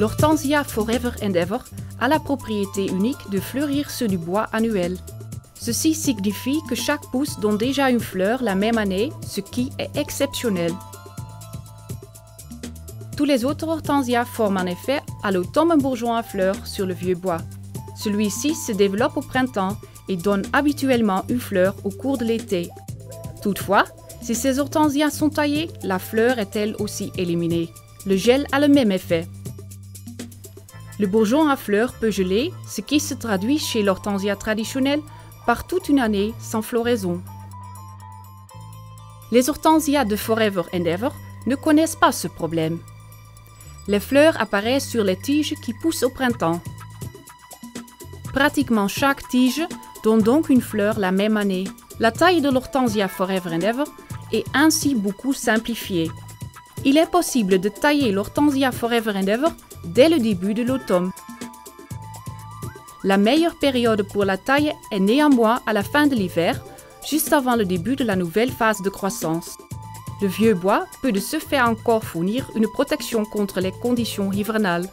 L'Hortensia Forever and Ever a la propriété unique de fleurir sur du bois annuel. Ceci signifie que chaque pousse donne déjà une fleur la même année, ce qui est exceptionnel. Tous les autres hortensias forment en effet à l'automne un bourgeon à fleurs sur le vieux bois. Celui-ci se développe au printemps et donne habituellement une fleur au cours de l'été. Toutefois, si ces hortensias sont taillées, la fleur est elle aussi éliminée? Le gel a le même effet. Le bourgeon à fleurs peut geler, ce qui se traduit chez l'hortensia traditionnelle par toute une année sans floraison. Les hortensias de Forever and Ever ne connaissent pas ce problème. Les fleurs apparaissent sur les tiges qui poussent au printemps. Pratiquement chaque tige donne donc une fleur la même année. La taille de l'hortensia Forever and Ever est ainsi beaucoup simplifiée. Il est possible de tailler l'hortensia Forever and dès le début de l'automne. La meilleure période pour la taille est néanmoins à la fin de l'hiver, juste avant le début de la nouvelle phase de croissance. Le vieux bois peut de ce fait encore fournir une protection contre les conditions hivernales.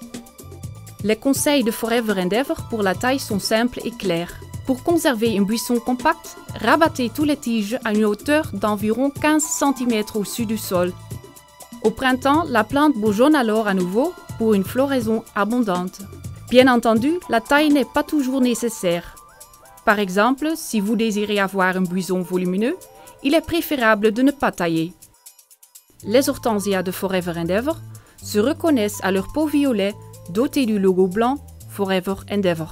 Les conseils de Forever and Ever pour la taille sont simples et clairs. Pour conserver un buisson compact, rabattez tous les tiges à une hauteur d'environ 15 cm au-dessus du sol. Au printemps, la plante bourgeonne alors à nouveau pour une floraison abondante. Bien entendu, la taille n'est pas toujours nécessaire. Par exemple, si vous désirez avoir un buisson volumineux, il est préférable de ne pas tailler. Les hortensias de Forever and Ever se reconnaissent à leur peau violet doté du logo blanc Forever and Ever.